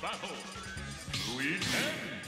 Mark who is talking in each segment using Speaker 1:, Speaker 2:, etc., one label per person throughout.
Speaker 1: battle! Louis Ten!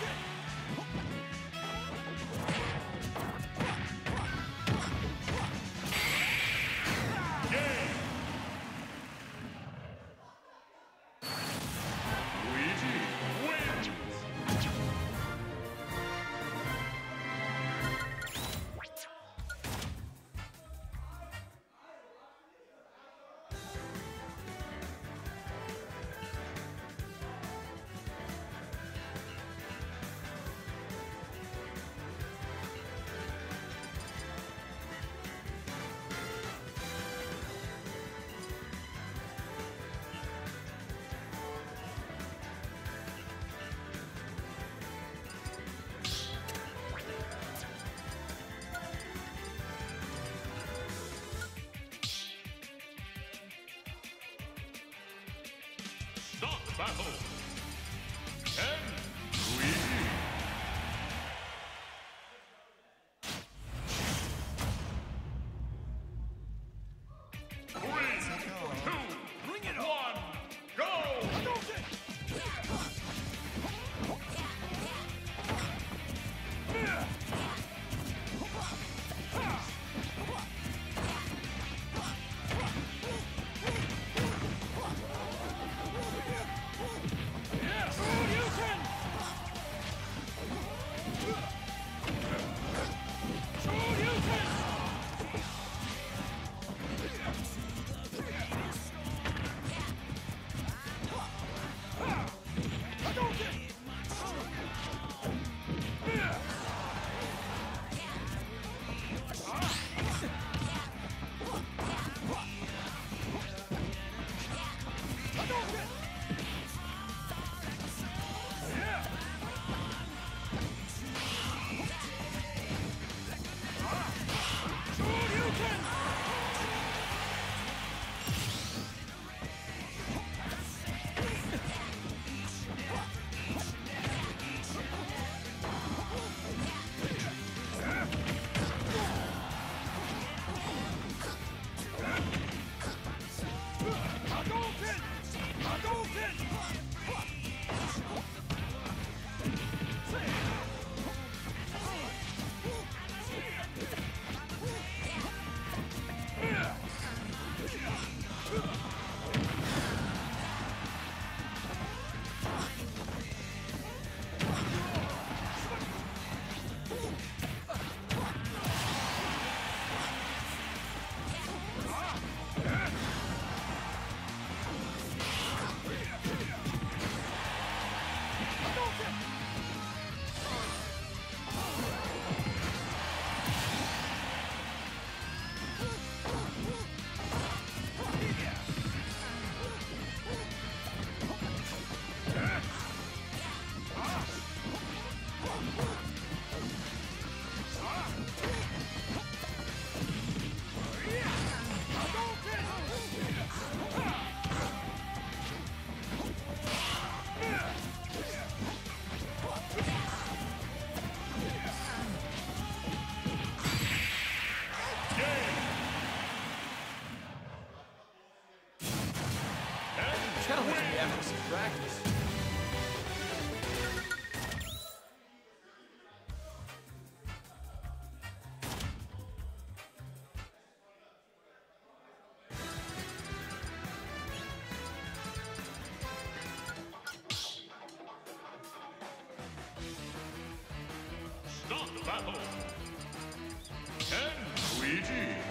Speaker 1: Luigi battle!
Speaker 2: Practice.
Speaker 1: Start battle. Ken Luigi.